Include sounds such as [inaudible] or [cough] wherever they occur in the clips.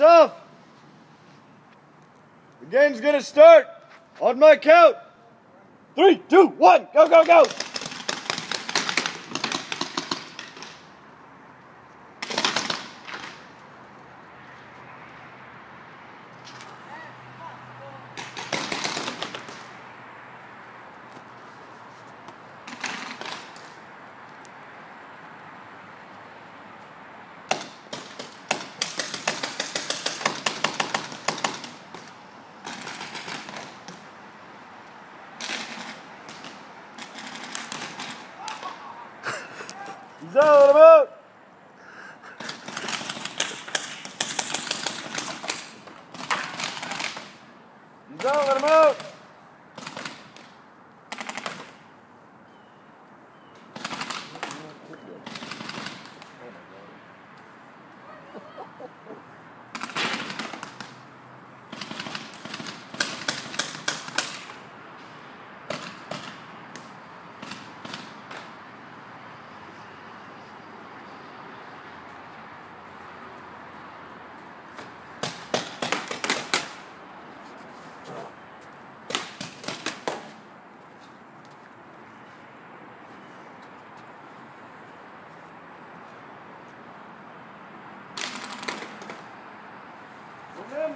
off. The game's gonna start on my count. Three, two, one, go, go, go. Zé, Zero,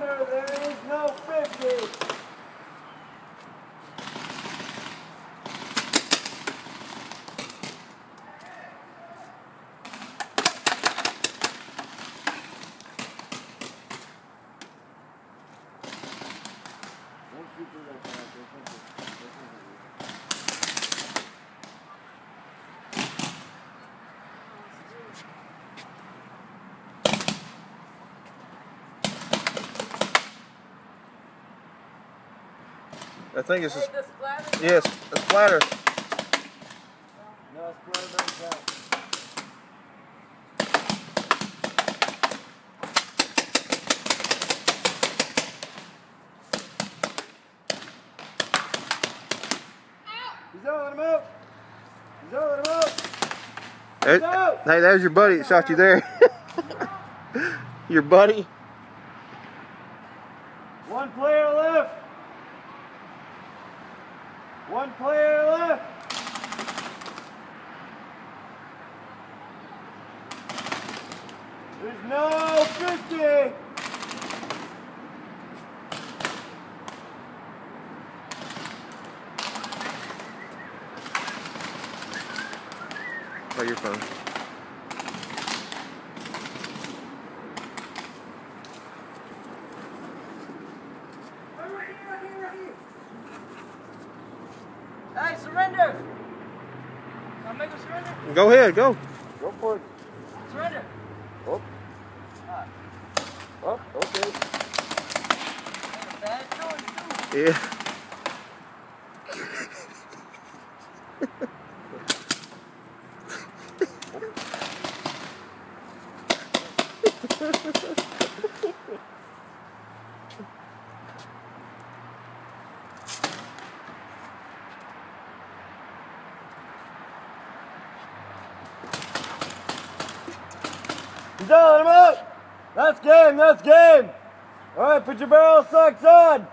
Remember, there is no 50. I think it's Hey, just, the splatter. yes, a splatter. No, splatter doesn't count. He's out, let him out. He's out, let him out. Hey, No. hey, there's your buddy that shot you there. [laughs] your buddy. One player left. One player left. There's no 50. Oh, your phone. Right here, right here, right here. Hey, surrender. I'll make him surrender. Go ahead, go. Go for it. Surrender. Oh. Oh, okay. That's a bad choice, too. Yeah. [laughs] He's out, let him out. That's game, that's game. All right, put your barrel socks on.